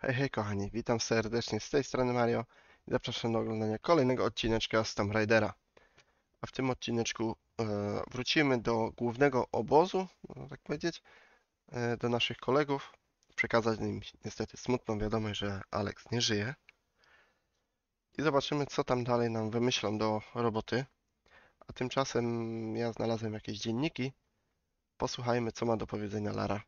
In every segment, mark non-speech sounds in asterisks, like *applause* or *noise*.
Hej, hej kochani, witam serdecznie z tej strony Mario i zapraszam do oglądania kolejnego odcineczka z Tomb Raidera. A w tym odcineczku e, wrócimy do głównego obozu, można tak powiedzieć, e, do naszych kolegów, przekazać im niestety smutną wiadomość, że Alex nie żyje. I zobaczymy, co tam dalej nam wymyślą do roboty. A tymczasem ja znalazłem jakieś dzienniki. Posłuchajmy, co ma do powiedzenia Lara.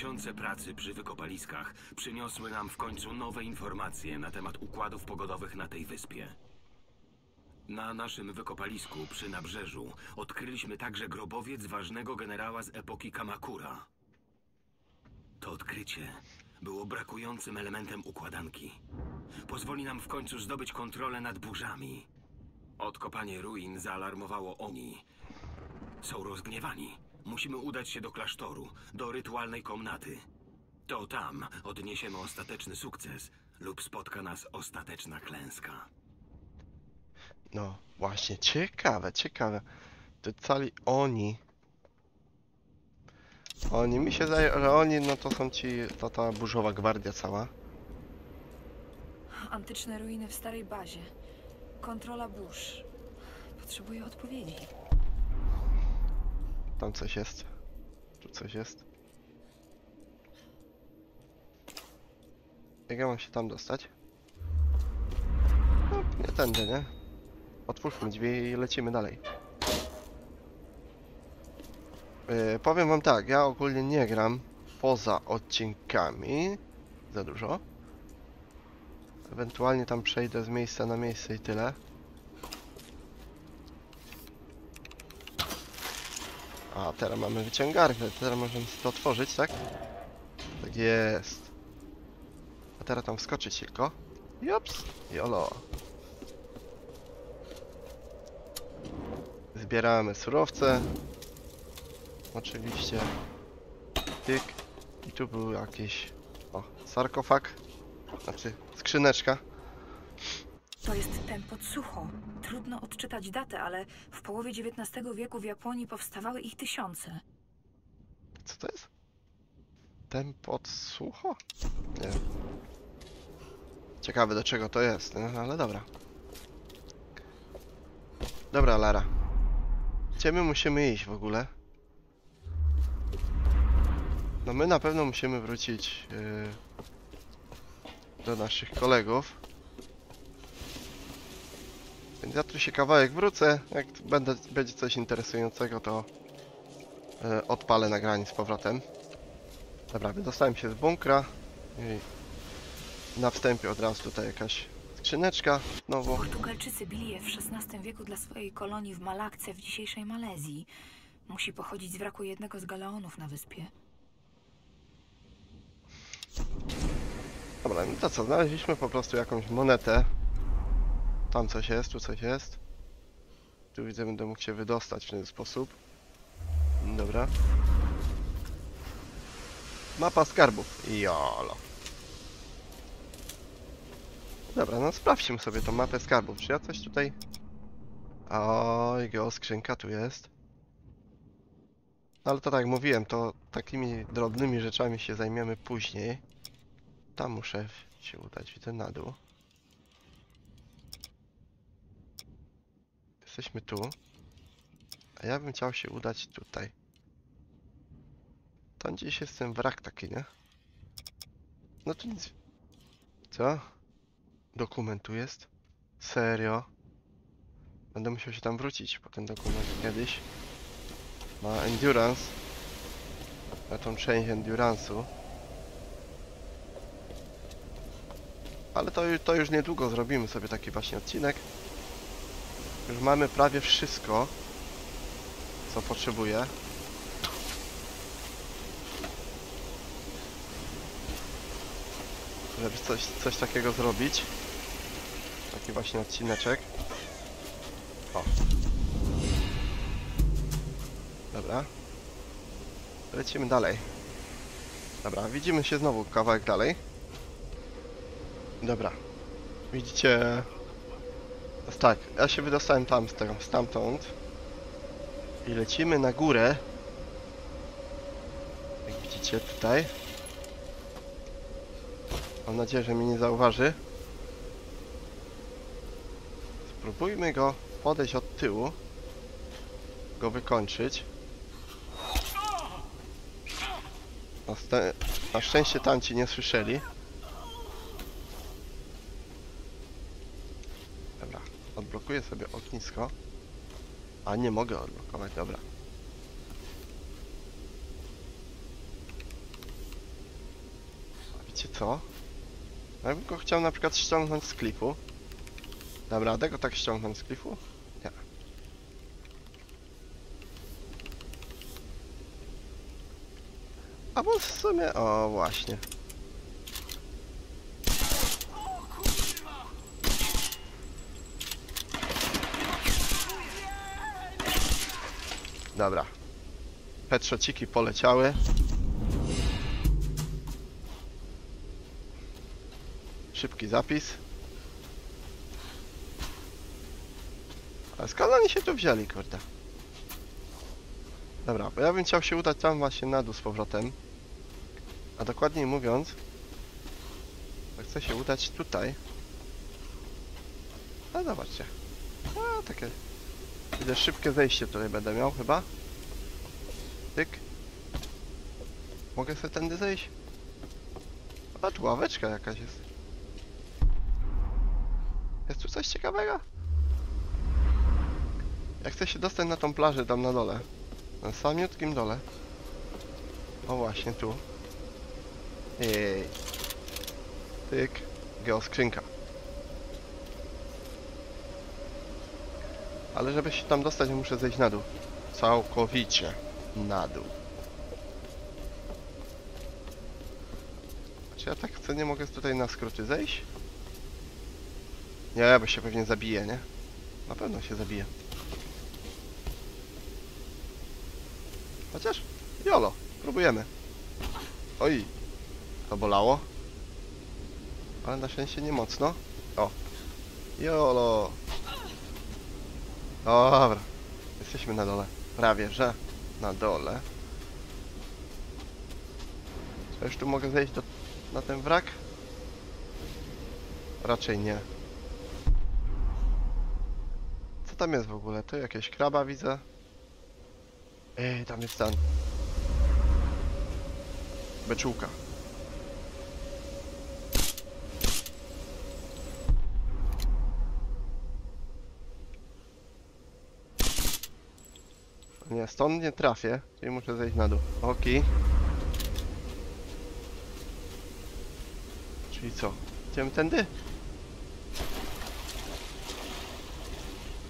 Miesiące pracy przy wykopaliskach przyniosły nam w końcu nowe informacje na temat układów pogodowych na tej wyspie. Na naszym wykopalisku przy nabrzeżu odkryliśmy także grobowiec ważnego generała z epoki Kamakura. To odkrycie było brakującym elementem układanki. Pozwoli nam w końcu zdobyć kontrolę nad burzami. Odkopanie ruin zaalarmowało Oni. Są rozgniewani. Musimy udać się do klasztoru, do rytualnej komnaty. To tam odniesiemy ostateczny sukces lub spotka nas ostateczna klęska. No właśnie, ciekawe, ciekawe. To cali oni. Oni mi się zdaje, że oni no to są ci, to ta burzowa gwardia cała. Antyczne ruiny w starej bazie. Kontrola burz. Potrzebuję odpowiedzi. Tam coś jest. Tu coś jest. Jak ja mam się tam dostać? No, nie tędy, nie? Otwórzmy drzwi i lecimy dalej. Yy, powiem wam tak, ja ogólnie nie gram poza odcinkami za dużo. Ewentualnie tam przejdę z miejsca na miejsce i tyle. A, teraz mamy wyciągarkę, teraz możemy to otworzyć, tak? Tak jest. A teraz tam wskoczyć tylko. Jops, jolo. Zbieramy surowce. Oczywiście. Tyk. I tu był jakiś... O, sarkofag. Znaczy, skrzyneczka. To jest ten podsłucho. Trudno odczytać datę, ale w połowie XIX wieku w Japonii powstawały ich tysiące. Co to jest? Ten podsłucho? Nie. Ciekawe do czego to jest, no, ale dobra. Dobra, Lara. Gdzie my musimy iść w ogóle? No my na pewno musimy wrócić yy, do naszych kolegów. Więc ja tu się kawałek wrócę. Jak będę, będzie coś interesującego, to e, odpalę nagranie z powrotem. Dobra, wydostałem się z bunkra. I na wstępie od razu tutaj jakaś skrzyneczka znowu. Portugalczycy bili je w XVI wieku dla swojej kolonii w Malakce w dzisiejszej Malezji. Musi pochodzić z wraku jednego z galeonów na wyspie. Dobra, no to co, znaleźliśmy po prostu jakąś monetę. Tam coś jest, tu coś jest. Tu widzę, będę mógł się wydostać w ten sposób. Dobra. Mapa skarbów. Jolo. Dobra, no sprawdźmy sobie tą mapę skarbów. Czy ja coś tutaj... Oj, go, skrzynka tu jest. No ale to tak jak mówiłem, to takimi drobnymi rzeczami się zajmiemy później. Tam muszę się udać, widzę na dół. Jesteśmy tu. A ja bym chciał się udać tutaj. Tam gdzieś jest ten wrak taki, nie? No to nic. Co? Dokument tu jest? Serio? Będę musiał się tam wrócić po ten dokument kiedyś. Ma endurance. Na tą część endurance'u. Ale to, to już niedługo zrobimy sobie taki właśnie odcinek. Już mamy prawie wszystko, co potrzebuję. Żeby coś, coś takiego zrobić. Taki właśnie odcineczek. O. Dobra. Lecimy dalej. Dobra, widzimy się znowu kawałek dalej. Dobra. Widzicie tak, ja się wydostałem tam stamtąd. I lecimy na górę. Jak widzicie tutaj. Mam nadzieję, że mnie nie zauważy. Spróbujmy go podejść od tyłu. Go wykończyć. Na, na szczęście tamci nie słyszeli. Dobra, odblokuję sobie ognisko. A nie mogę odblokować, dobra. A wiecie co? Ja bym go chciał na przykład ściągnąć z klifu. Dam radę tak ściągnąć z klifu? Nie. A bo w sumie... O, właśnie. Dobra. Petrzociki poleciały. Szybki zapis. A skąd oni się tu wzięli, kurde? Dobra, bo ja bym chciał się udać tam właśnie na dół z powrotem. A dokładniej mówiąc, to chcę się udać tutaj. A zobaczcie. A takie. Widzę szybkie zejście tutaj będę miał chyba. Tyk. Mogę sobie tędy zejść? A tu ławeczka jakaś jest. Jest tu coś ciekawego? Ja chcę się dostać na tą plażę tam na dole. Na samiutkim dole. O właśnie tu. Ej. Tyk. Geoskrzynka. Ale żeby się tam dostać, muszę zejść na dół. Całkowicie na dół. Czy ja tak chcę, nie mogę tutaj na skróty zejść? Nie, bo się pewnie zabije, nie? Na pewno się zabije. Chociaż, jolo, próbujemy. Oj, to bolało. Ale na szczęście nie mocno. O, jolo. Dobra, jesteśmy na dole. Prawie, że na dole. Czy już tu mogę zejść do, na ten wrak? Raczej nie. Co tam jest w ogóle? Tu jakieś kraba widzę. Ej, tam jest ten. Beczułka. Nie, stąd nie trafię, czyli muszę zejść na dół. Oki. Czyli co? Idziemy tędy?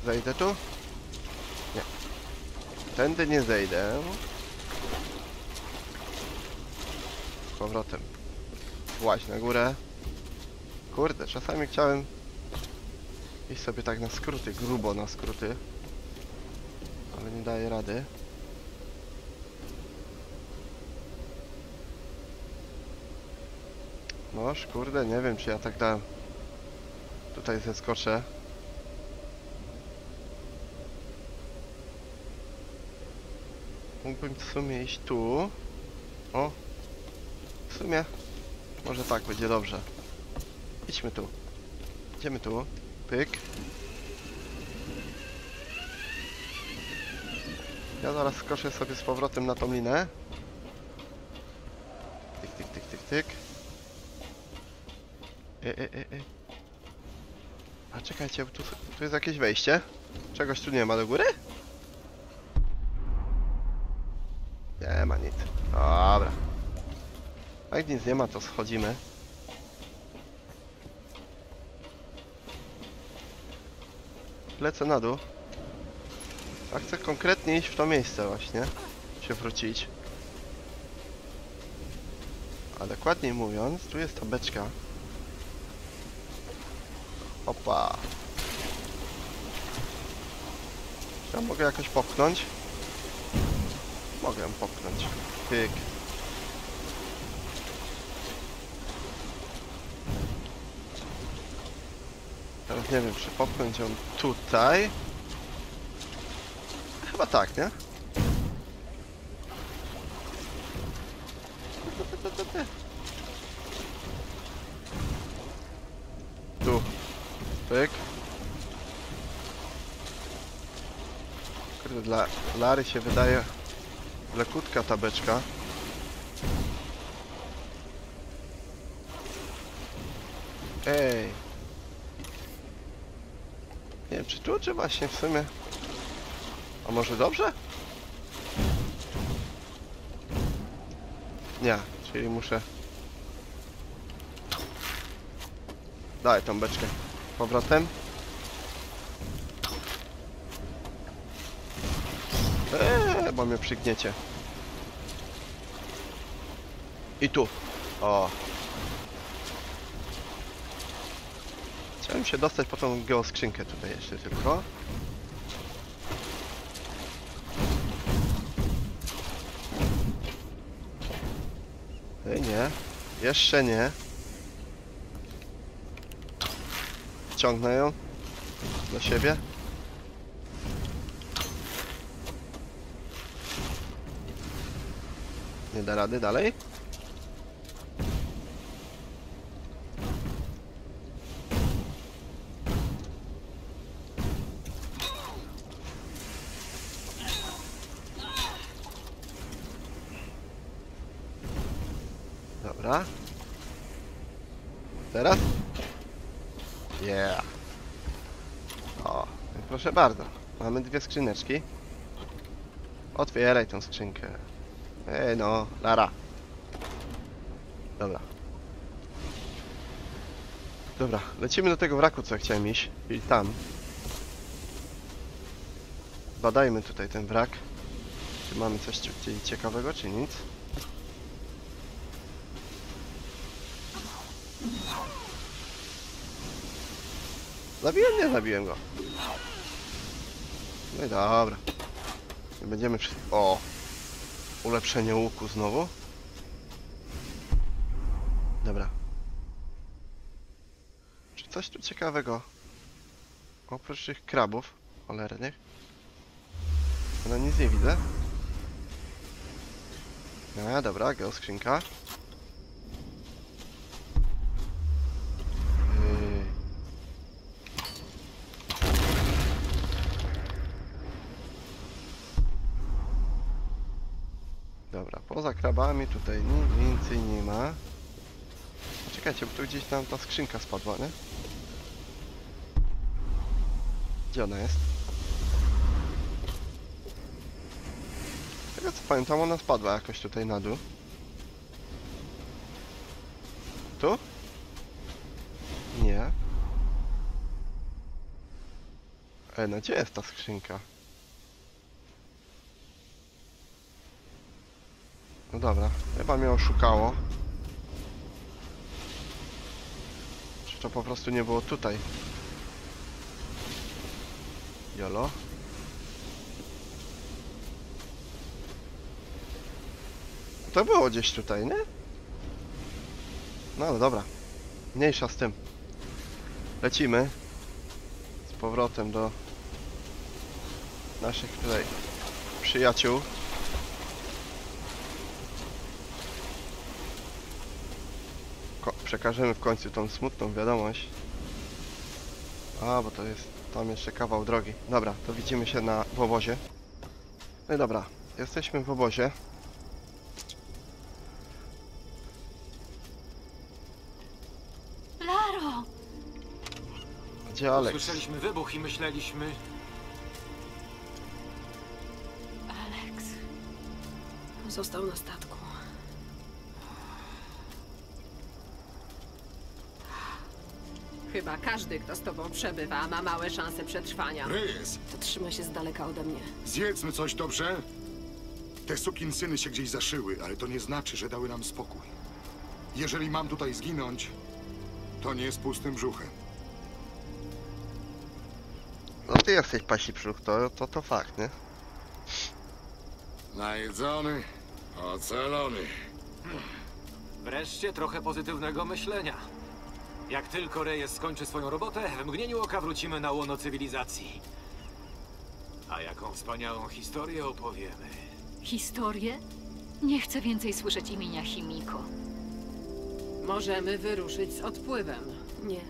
Zejdę tu? Nie. Tędy nie zejdę. Z powrotem. Właź na górę. Kurde, czasami chciałem iść sobie tak na skróty, grubo na skróty. Nie daje rady. Noż, kurde, nie wiem czy ja tak dałem. Tutaj zeskoczę. Mógłbym w sumie iść tu. O. W sumie. Może tak będzie dobrze. Idźmy tu. Idziemy tu. Pyk. Ja zaraz skoczę sobie z powrotem na tą linę. Tyk, tyk, tyk, tyk, tyk. E, e, e, e. A czekajcie, tu, tu jest jakieś wejście. Czegoś tu nie ma do góry? Nie ma nic. Dobra. A jak nic nie ma, to schodzimy. Lecę na dół. A chcę konkretnie iść w to miejsce właśnie. Się wrócić. A dokładniej mówiąc, tu jest ta beczka. Opa. Ja mogę jakoś popchnąć? Mogę popchnąć. Pyk. Teraz Nie wiem, czy popchnąć ją tutaj. Chyba tak, nie? Tu. Pyk. Kurde, dla Lary się wydaje lekutka ta beczka. Ej. Nie wiem, czy tu, czy właśnie w sumie. A może dobrze? Nie, czyli muszę... Daj tą beczkę. Powrotem. Eee, bo mnie przygniecie. I tu. O. Chciałem się dostać po tą geoskrzynkę tutaj jeszcze tylko. Nie. Jeszcze nie. Ciągnę ją do siebie. Nie da rady dalej? Dobra. Teraz? Yeah. O, no proszę bardzo. Mamy dwie skrzyneczki. Otwieraj tą skrzynkę. Ej no, Lara. Dobra. Dobra, lecimy do tego wraku, co chciałem iść. Czyli tam. Badajmy tutaj ten wrak. Czy mamy coś ci- ciekawego, czy nic? Zabiłem? Nie zabiłem go. No i dobra. Nie będziemy przy... O! Ulepszenie łuku znowu. Dobra. Czy coś tu ciekawego? Oprócz tych krabów cholernych. No nic nie widzę. No dobra, geoskrzynka. Yy. Dobra, poza krabami tutaj nic więcej nie ma. Czekajcie, bo tu gdzieś tam ta skrzynka spadła, nie? Gdzie ona jest? Z tego co pamiętam, ona spadła jakoś tutaj na dół. Tu? Nie. E, no gdzie jest ta skrzynka? Dobra, chyba mnie oszukało. Czy to po prostu nie było tutaj? Jolo? To było gdzieś tutaj, nie? No ale dobra. Mniejsza z tym. Lecimy. Z powrotem do naszych tutaj przyjaciół. Przekażemy w końcu tą smutną wiadomość. A, bo to jest tam jeszcze kawał drogi. Dobra, to widzimy się na w obozie. No i dobra, jesteśmy w obozie. Laro! Gdzie Alex? Słyszeliśmy wybuch i myśleliśmy... Alex. Został na statku. Chyba każdy, kto z tobą przebywa, ma małe szanse przetrwania. Rys, To trzyma się z daleka ode mnie. zjedzmy coś, dobrze? Te sukinsyny się gdzieś zaszyły, ale to nie znaczy, że dały nam spokój. Jeżeli mam tutaj zginąć, to nie z pustym brzuchem. No ty jesteś pasi brzuch, to, to, to fakt, nie? Najedzony, ocalony. Wreszcie trochę pozytywnego myślenia. Jak tylko Reyes skończy swoją robotę, w mgnieniu oka wrócimy na łono cywilizacji. A jaką wspaniałą historię opowiemy. Historię? Nie chcę więcej słyszeć imienia Chimiko. Możemy wyruszyć z odpływem. Nie,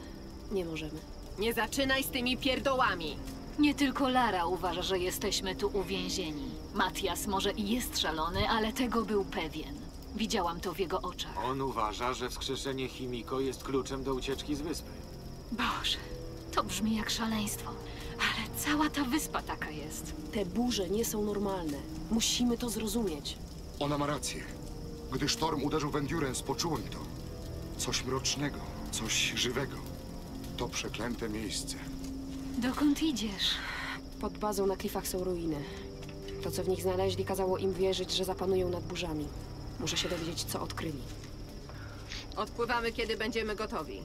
nie możemy. Nie zaczynaj z tymi pierdołami. Nie tylko Lara uważa, że jesteśmy tu uwięzieni. Matias może i jest szalony, ale tego był pewien. Widziałam to w jego oczach. On uważa, że wskrzeszenie Chimiko jest kluczem do ucieczki z wyspy. Boże, to brzmi jak szaleństwo. Ale cała ta wyspa taka jest. Te burze nie są normalne. Musimy to zrozumieć. Ona ma rację. Gdy sztorm uderzył w Endurance, poczułem to. Coś mrocznego, coś żywego. To przeklęte miejsce. Dokąd idziesz? Pod bazą na klifach są ruiny. To, co w nich znaleźli, kazało im wierzyć, że zapanują nad burzami. Muszę się dowiedzieć, co odkryli. Odpływamy, kiedy będziemy gotowi.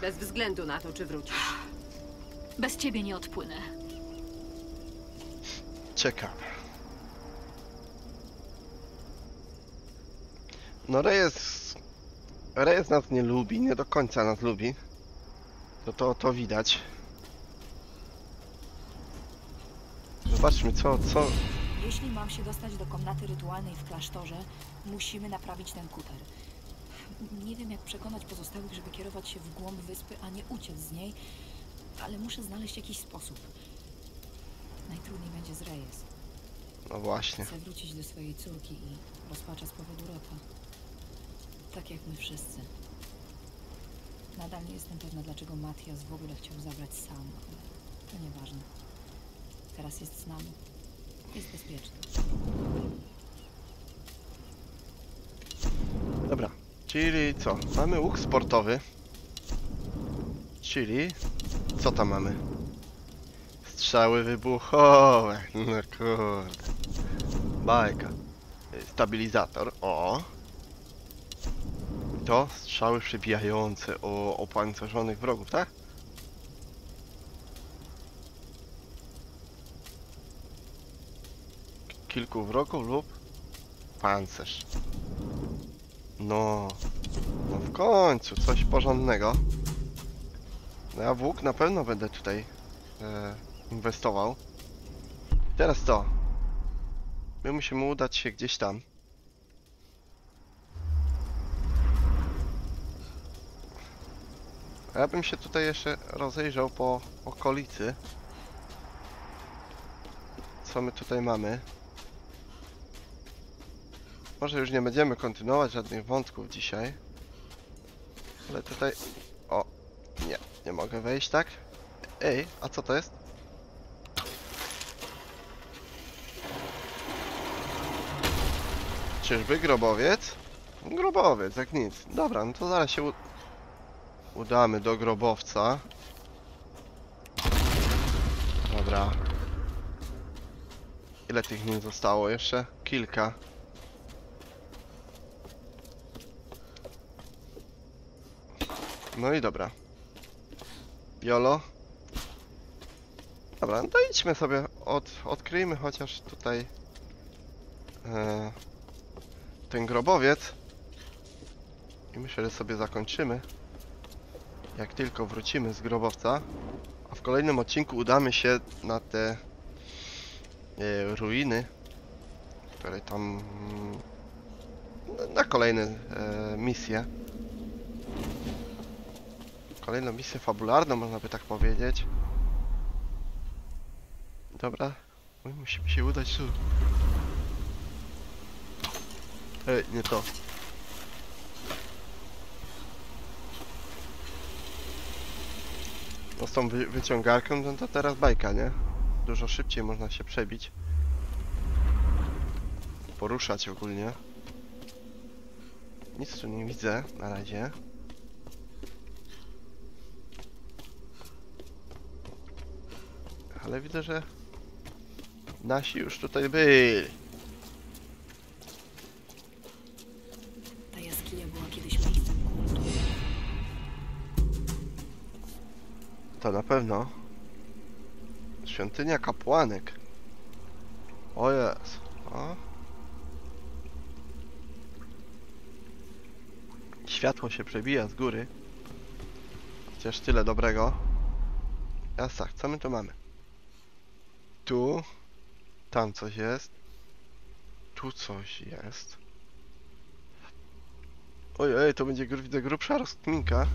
Bez względu na to, czy wrócisz. Bez ciebie nie odpłynę. Ciekawe. No Reyes... Reyes nas nie lubi, nie do końca nas lubi. No to, to widać. Zobaczmy co, co... Jeśli mam się dostać do komnaty rytualnej w klasztorze, musimy naprawić ten kuter. Nie wiem, jak przekonać pozostałych, żeby kierować się w głąb wyspy, a nie uciec z niej, ale muszę znaleźć jakiś sposób. Najtrudniej będzie z Reyes. No właśnie. Chcę wrócić do swojej córki i rozpacza z powodu Rota. Tak jak my wszyscy. Nadal nie jestem pewna, dlaczego Matias w ogóle chciał zabrać sam, ale to nieważne. Teraz jest z nami. Jest bezpieczny. Dobra. Czyli co? Mamy łuk sportowy. Czyli... Co tam mamy? Strzały wybuchowe. No kurde. Bajka. Stabilizator. O. To strzały przebijające o opancerzonych wrogów, tak? Kilku wrogów lub pancerz. No, no w końcu coś porządnego. No ja w łuk na pewno będę tutaj e, inwestował. Teraz co? My musimy udać się gdzieś tam. Ja bym się tutaj jeszcze rozejrzał po okolicy. Co my tutaj mamy? Może już nie będziemy kontynuować żadnych wątków dzisiaj. Ale tutaj... O! Nie, nie mogę wejść, tak? Ej, a co to jest? Czyżby grobowiec? Grobowiec, jak nic. Dobra, no to zaraz się u... udamy do grobowca. Dobra. Ile tych nim zostało jeszcze? Kilka. No i dobra. Jolo. Dobra, no to idźmy sobie, od, odkryjmy chociaż tutaj e, ten grobowiec. I myślę, że sobie zakończymy. Jak tylko wrócimy z grobowca. A w kolejnym odcinku udamy się na te e, ruiny, które tam mm, na kolejne e, misje kolejną misję fabularną, można by tak powiedzieć. Dobra, Oj, musimy się udać tu. Ej, nie to. No z tą wy wyciągarką, no to teraz bajka, nie? Dużo szybciej można się przebić. Poruszać ogólnie. Nic tu nie widzę na razie. Ale widzę, że nasi już tutaj byli. Ta jaskinia była kiedyś miejscem kultu. To na pewno. Świątynia kapłanek. O jest. O. Światło się przebija z góry. Chociaż tyle dobrego. Tak, co my tu mamy? Tu. Tam coś jest. Tu coś jest. Ojej, to będzie gru- widzę grubsza rozkminka.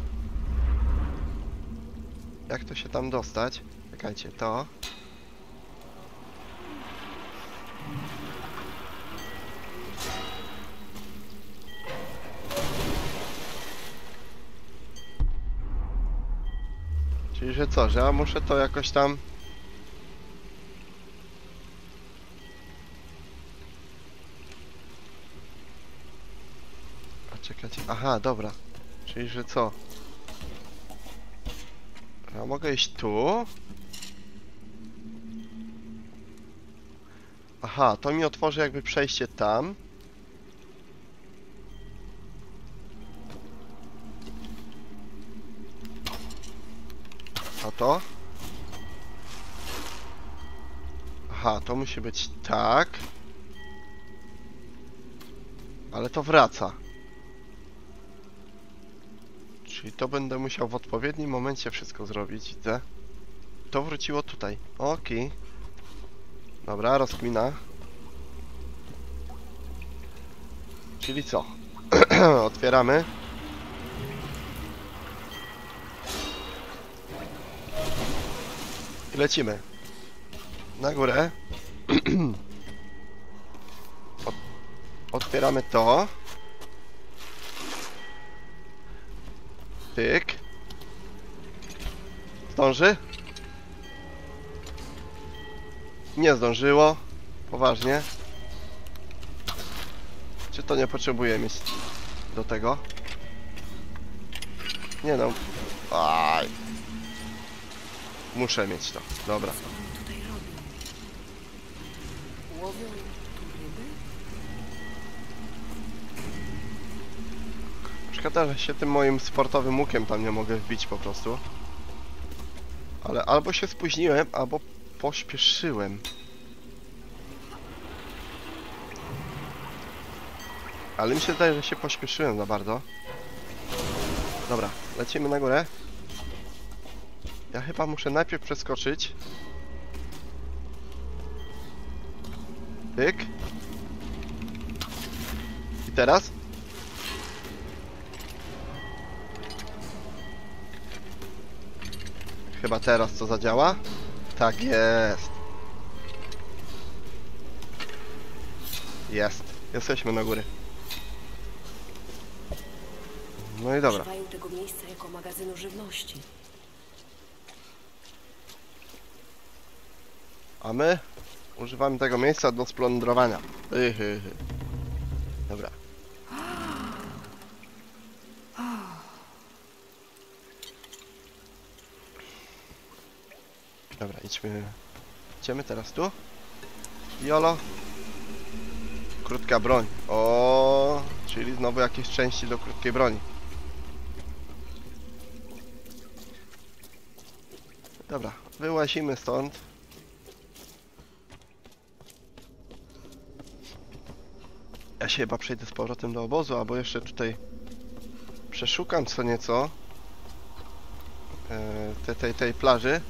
Jak to się tam dostać? Czekajcie, to. Czyli, że co, że ja muszę to jakoś tam... A czekajcie, aha, dobra. Czyli, że co? Ja mogę iść tu? Aha, to mi otworzy jakby przejście tam. A to? Aha, to musi być tak. Ale to wraca. Czyli to będę musiał w odpowiednim momencie wszystko zrobić, widzę. To wróciło tutaj. Okej. Dobra, rozkmina. Czyli co? *clears throat* Otwieramy. I lecimy. Na górę. *clears throat* Ot otwieramy to. Tyk. Zdąży? Nie zdążyło. Poważnie. Czy to nie potrzebuje mieć do tego? Nie no. Aj. Muszę mieć to. Dobra. Szkoda, że się tym moim sportowym łukiem tam nie mogę wbić po prostu. Ale albo się spóźniłem, albo pośpieszyłem. Ale mi się zdaje, że się pośpieszyłem za bardzo. Dobra, lecimy na górę. Ja chyba muszę najpierw przeskoczyć. Tyk. I teraz? Chyba teraz to zadziała? Tak jest. Jest. Jesteśmy na góry. No i dobra. Używają tego miejsca jako magazynu żywności. A my używamy tego miejsca do splądrowania. Hy, hy, hy. Dobra. Idźmy. Idziemy teraz tu. Jolo. Krótka broń. O, czyli znowu jakieś części do krótkiej broni. Dobra, wyłazimy stąd. Ja się chyba przejdę z powrotem do obozu, albo jeszcze tutaj przeszukam co nieco e, te, tej, tej plaży.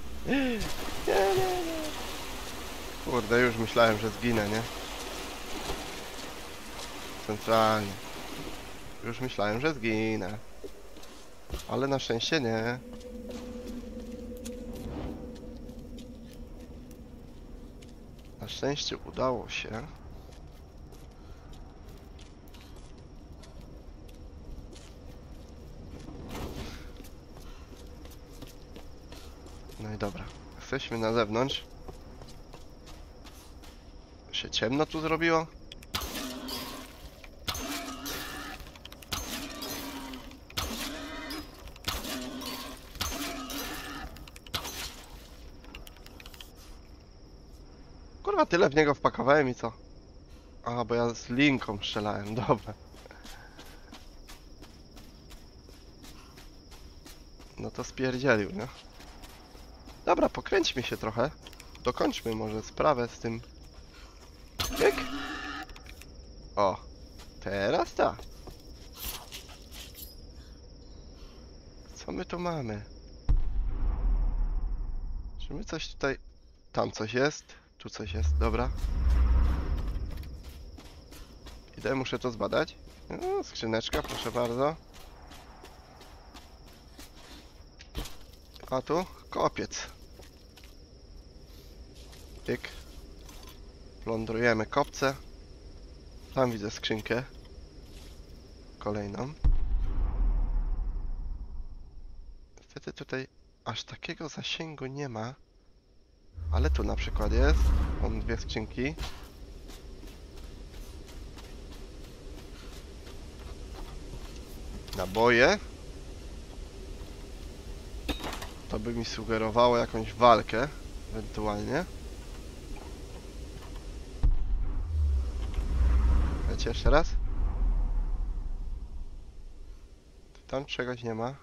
Kurde, już myślałem, że zginę, nie? Centralnie. Już myślałem, że zginę. Ale na szczęście nie. Na szczęście udało się. No i dobra. Jesteśmy na zewnątrz. Się ciemno tu zrobiło? Kurwa, tyle w niego wpakowałem i co? A, bo ja z linką strzelałem, *laughs* dobra. No to spierdzielił, nie? Dobra, pokręćmy się trochę. Dokończmy może sprawę z tym. Pyk. O, teraz tak. Co my tu mamy? Czy my coś tutaj... Tam coś jest, tu coś jest, dobra. Idę, muszę to zbadać. No, skrzyneczka, proszę bardzo. A tu kopiec. Tyk. Plądrujemy kopce. Tam widzę skrzynkę. Kolejną. Niestety tutaj aż takiego zasięgu nie ma. Ale tu na przykład jest. Mam dwie skrzynki. Naboje. To by mi sugerowało jakąś walkę, ewentualnie. Lecie jeszcze raz. Tam czegoś nie ma.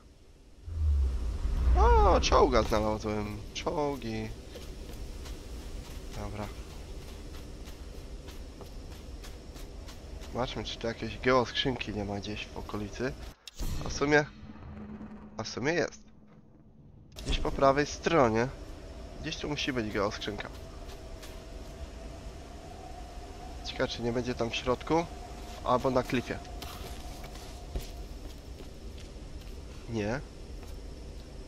O, czołga znalazłem. Czołgi. Dobra. Zobaczmy, czy tu jakieś geoskrzynki nie ma gdzieś w okolicy. A w sumie... A w sumie jest. Gdzieś po prawej stronie. Gdzieś tu musi być geoskrzynka. Ciekawe, czy nie będzie tam w środku, albo na klifie. Nie.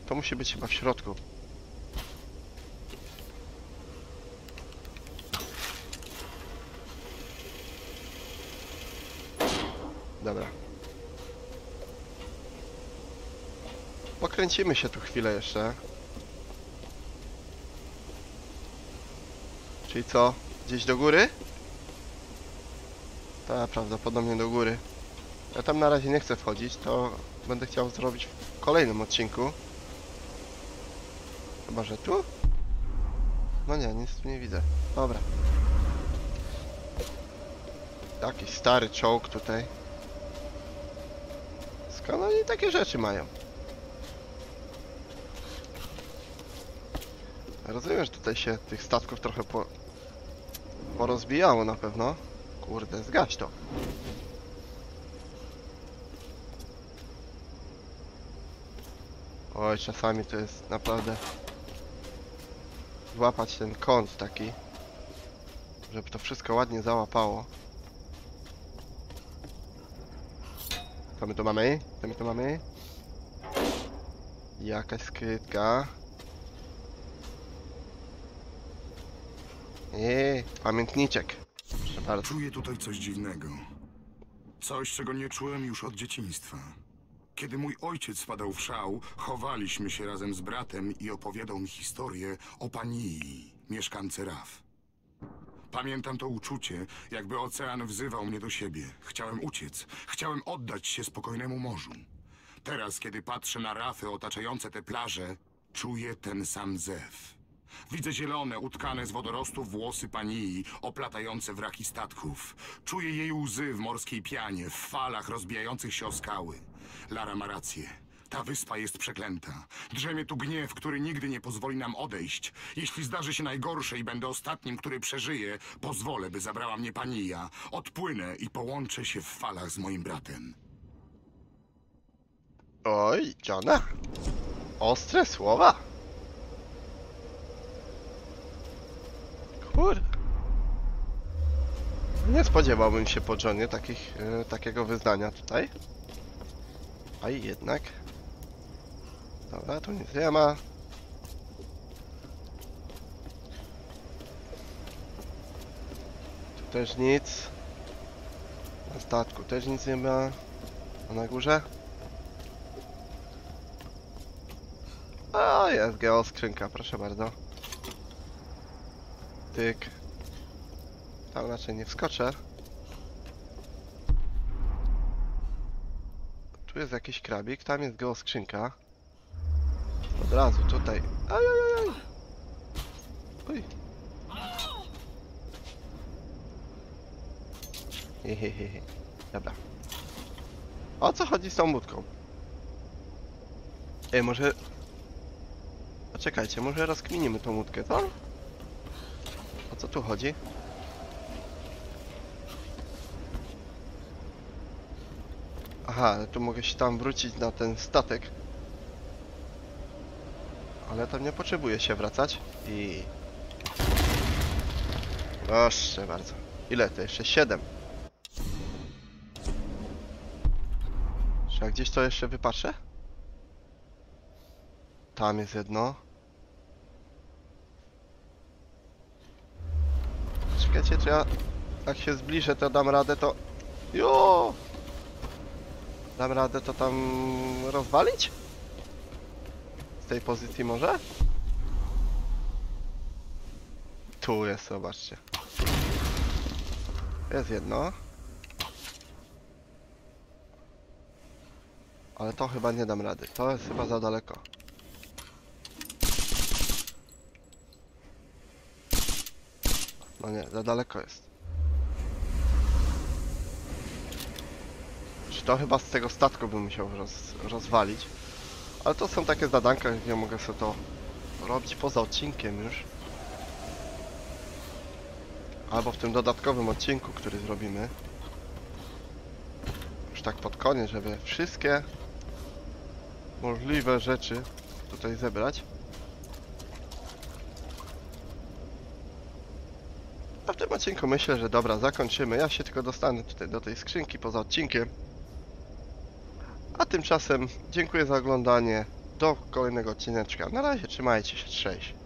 To musi być chyba w środku. Dobra. Pokręcimy się tu chwilę jeszcze. Czyli co? Gdzieś do góry? Tak, prawdopodobnie do góry. Ja tam na razie nie chcę wchodzić, to będę chciał zrobić w kolejnym odcinku. Chyba, że tu? No nie, nic tu nie widzę. Dobra. Jakiś stary czołg tutaj. Skąd oni takie rzeczy mają? Rozumiem, że tutaj się tych statków trochę po... porozbijało na pewno. Kurde, zgaś to. Oj, czasami to jest naprawdę... Złapać ten kąt taki. Żeby to wszystko ładnie załapało. Co my tu mamy? Co my tu mamy? Jakaś skrytka. Eee, pamiętniczek. Bardzo. Czuję tutaj coś dziwnego. Coś, czego nie czułem już od dzieciństwa. Kiedy mój ojciec wpadał w szał, chowaliśmy się razem z bratem i opowiadał mi historię o Panii, mieszkance Raf. Pamiętam to uczucie, jakby ocean wzywał mnie do siebie. Chciałem uciec, chciałem oddać się spokojnemu morzu. Teraz, kiedy patrzę na rafy otaczające te plaże, czuję ten sam zew. Widzę zielone, utkane z wodorostów włosy Panii, oplatające wraki statków. Czuję jej łzy w morskiej pianie, w falach rozbijających się o skały. Lara ma rację. Ta wyspa jest przeklęta. Drzemie tu gniew, który nigdy nie pozwoli nam odejść. Jeśli zdarzy się najgorsze i będę ostatnim, który przeżyje, pozwolę, by zabrała mnie Pania. Odpłynę i połączę się w falach z moim bratem. Oj, Johna. Ostre słowa. Nie spodziewałbym się po Johnie takich, e, takiego wyznania tutaj. A i jednak. Dobra, tu nic nie ma. Tu też nic. Na statku też nic nie ma. A na górze? O, jest geoskrzynka, proszę bardzo. Tyk. Tam raczej nie wskoczę. Tu jest jakiś krabik, tam jest geoskrzynka. Od razu tutaj. Ajajajaj. Uj. Hehehe. Dobra. O co chodzi z tą łódką? Ej, może... Poczekajcie, może rozkminimy tą łódkę, co? Co tu chodzi? Aha, tu mogę się tam wrócić na ten statek. Ale tam nie potrzebuje się wracać i... Proszę bardzo. Ile to jeszcze? 7. Czy ja gdzieś to jeszcze wypatrzę? Tam jest jedno. Czekajcie, czy ja jak się zbliżę, to dam radę to... Jo! Dam radę to tam rozwalić? Z tej pozycji może? Tu jest, zobaczcie. Jest jedno. Ale to chyba nie dam rady. To jest chyba za daleko. No nie, za daleko jest. Czy to chyba z tego statku bym musiał roz, rozwalić. Ale to są takie zadanka, gdzie mogę sobie to robić poza odcinkiem już. Albo w tym dodatkowym odcinku, który zrobimy. Już tak pod koniec, żeby wszystkie możliwe rzeczy tutaj zebrać. A w tym odcinku myślę, że dobra, zakończymy. Ja się tylko dostanę tutaj do tej skrzynki poza odcinkiem. A tymczasem dziękuję za oglądanie. Do kolejnego odcineczka. Na razie trzymajcie się, cześć.